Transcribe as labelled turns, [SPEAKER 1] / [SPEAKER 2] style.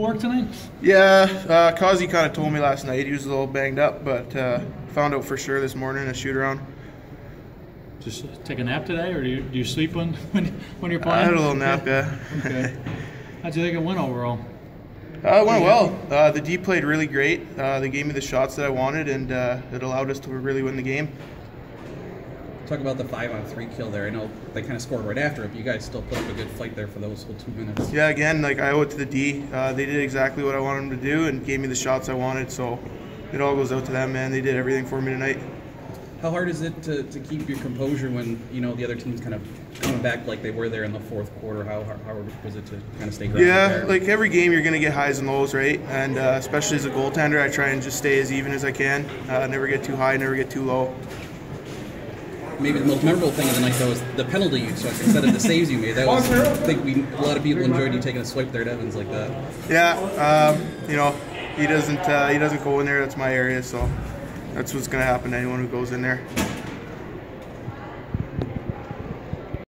[SPEAKER 1] Work tonight?
[SPEAKER 2] Yeah, uh, Kazi kind of told me last night he was a little banged up, but uh, found out for sure this morning a shoot around.
[SPEAKER 1] Just take a nap today, or do you, do you sleep when when, when you're playing?
[SPEAKER 2] I had a little nap, yeah.
[SPEAKER 1] Okay. How'd you think it went overall?
[SPEAKER 2] Uh, it went well. Uh, the D played really great. Uh, they gave me the shots that I wanted, and uh, it allowed us to really win the game.
[SPEAKER 3] Talk about the five on three kill there. I know they kind of scored right after it, but you guys still put up a good fight there for those whole two minutes.
[SPEAKER 2] Yeah, again, like I owe it to the D. Uh, they did exactly what I wanted them to do and gave me the shots I wanted. So it all goes out to them, man. They did everything for me tonight.
[SPEAKER 3] How hard is it to, to keep your composure when you know the other team's kind of coming back like they were there in the fourth quarter? How how hard was it to kind of stay grounded
[SPEAKER 2] Yeah,
[SPEAKER 3] there?
[SPEAKER 2] like every game, you're gonna get highs and lows, right? And uh, especially as a goaltender, I try and just stay as even as I can. Uh, never get too high, never get too low.
[SPEAKER 3] Maybe the most memorable thing of the night though was the penalty you took instead of the saves you made. That was I think we a lot of people enjoyed you taking a swipe there at Evans like that.
[SPEAKER 2] Yeah, um, you know, he doesn't uh, he doesn't go in there. That's my area, so that's what's gonna happen to anyone who goes in there.